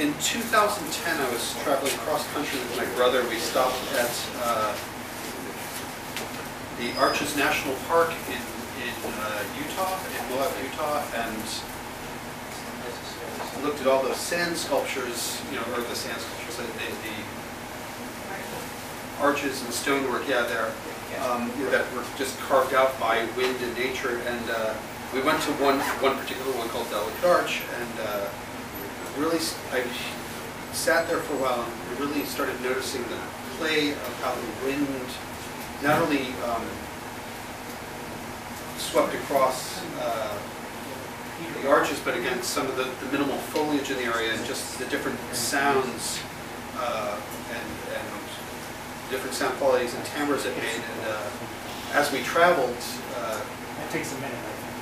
in 2010, I was traveling cross country with my brother. We stopped at uh, the Arches National Park in, in uh, Utah, in Moab, Utah, and looked at all the sand sculptures, you know, or the sand sculptures, the the arches and stonework, yeah, there, um, that were just carved out by wind and nature. And uh, we went to one, one particular one called Delicate Arch, and uh, really, I sat there for a while and really started noticing the play of how the wind not only um, swept across uh, the arches, but again, some of the the minimal foliage in the area and just the different sounds uh, and, and different sound qualities and timbres it made. And uh, as we traveled, uh, It takes a minute,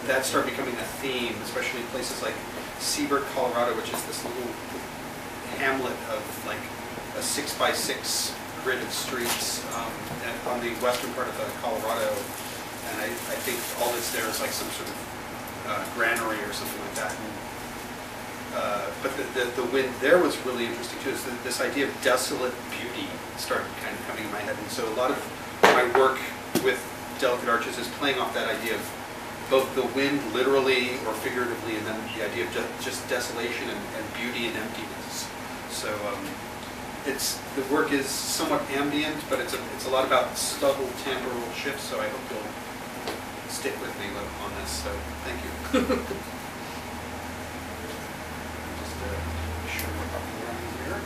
that started becoming a theme, especially in places like Seibert, Colorado, which is this little hamlet of like a six by six grid of streets um, on the western part of Colorado. And I, I think all that's there is like some sort of uh, granary or something like that. And, uh, But the, the, the wind there was really interesting too, is this idea of desolate beauty started kind of coming in my head. And so a lot of my work with Delicate Arches is playing off that idea of both the wind literally or figuratively, and then the idea of ju- just desolation and, and beauty and emptiness. So um, it's, the work is somewhat ambient, but it's a, it's a lot about subtle temporal shifts, so I hope you'll stick with me on this, so thank you. Just uh, show you up around here.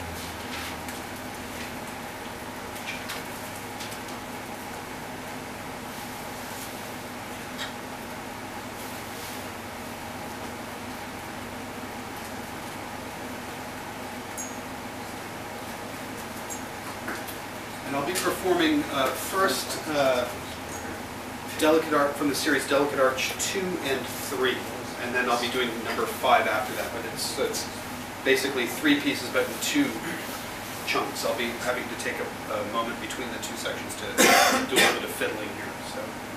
And I'll be performing uh, first uh, Delicate Arch from the series Delicate Arch 2 and 3. And then I'll be doing number 5 after that. But it's, it's basically three pieces, but in two chunks. I'll be having to take a, a moment between the two sections to do a little bit of fiddling here. So.